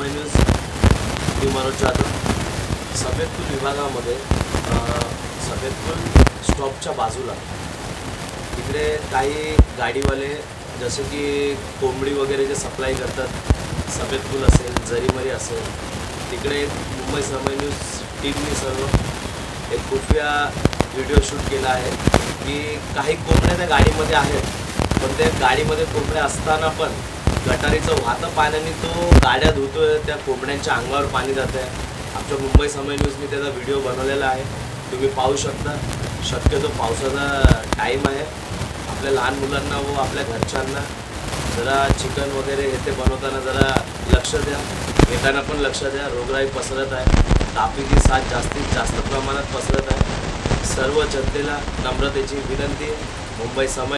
माय news मी मनोज जाधव सफेदपूर विभागामध्ये सफेदपूर स्टॉपच्या बाजूला तिकडे काही गाडीवाले जसे की कोंबडी वगैरे जे सप्लाय करतात सफेदपूल असेल जरीमरी असेल तिकडे मुंबई समय न्यूज टीमने सर्व एक खुफिया व्हिडिओ शूट केला आहे की काही कोंबड्या त्या गाडीमध्ये आहेत पण त्या गाडीमध्ये कोंबड्या असताना पण गटारीचं वाहतं पाण्याने तो गाड्या धुतोय त्या कोंबड्यांच्या अंगावर पाणी जात आहे आमच्या मुंबई समय न्यूजने त्याचा व्हिडिओ बनवलेला आहे. तुम्ही पाहू शकता. शक्यतो पावसाचा टाईम आहे. आपल्या लहान मुलांना व आपल्या घरच्यांना जरा चिकन वगैरे हे ते बनवताना जरा लक्ष द्या. येताना पण लक्ष द्या. रोगराई पसरत आहे. तापीची साथ जास्तीत जास्त प्रमाणात पसरत आहे. सर्व जनतेला नम्रतेची विनंती. आहे मुंबई समय